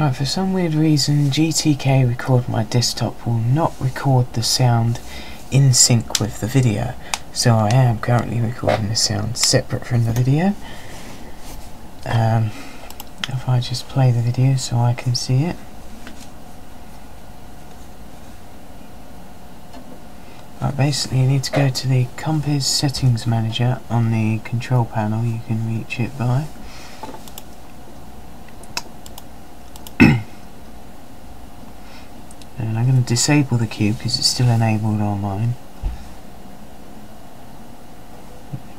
Right, for some weird reason GTK record my desktop will not record the sound in sync with the video. So I am currently recording the sound separate from the video. Um, if I just play the video so I can see it. Right, basically you need to go to the Compiz settings manager on the control panel, you can reach it by. I'm going to disable the cube because it's still enabled on mine.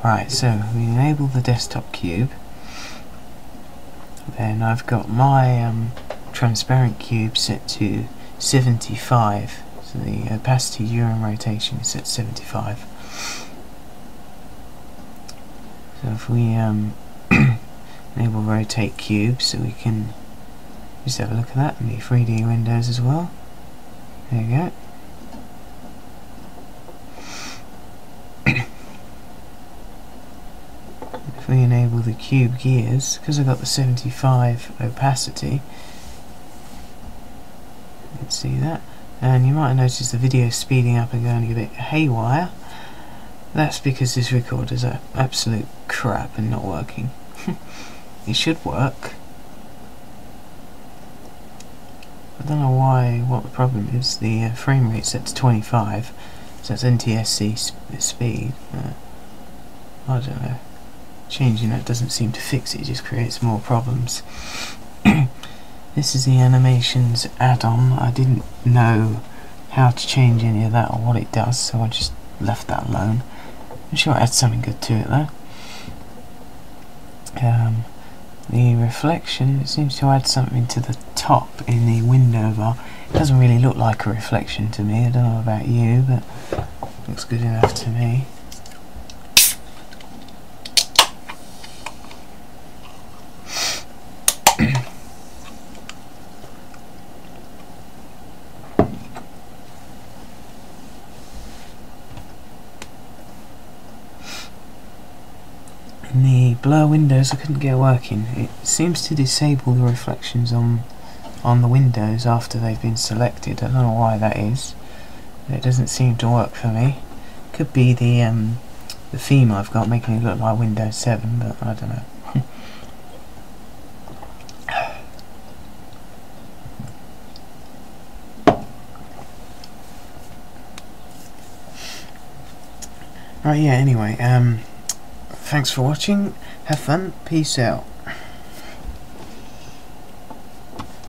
Right, so we enable the desktop cube. Then I've got my um, transparent cube set to 75. So the opacity during rotation is at 75. So if we um, enable rotate cube so we can just have a look at that in the 3D windows as well. There you go. if we enable the cube gears, because I've got the 75 opacity, you can see that, and you might notice the video speeding up and going a bit haywire. That's because this recorder's a absolute crap and not working. it should work, I don't know why, what the problem is. The uh, frame rate set to 25, so it's NTSC sp speed. Uh, I don't know. Changing that doesn't seem to fix it, it just creates more problems. this is the animations add-on. I didn't know how to change any of that or what it does, so I just left that alone. I'm sure it adds something good to it though. Um, the reflection it seems to add something to the top in the window bar. It doesn't really look like a reflection to me. I don't know about you, but looks good enough to me. The blur windows I couldn't get working. It seems to disable the reflections on on the windows after they've been selected. I don't know why that is. It doesn't seem to work for me. Could be the um, the theme I've got making it look like Windows 7, but I don't know. right, yeah, anyway, um, Thanks for watching, have fun, peace out.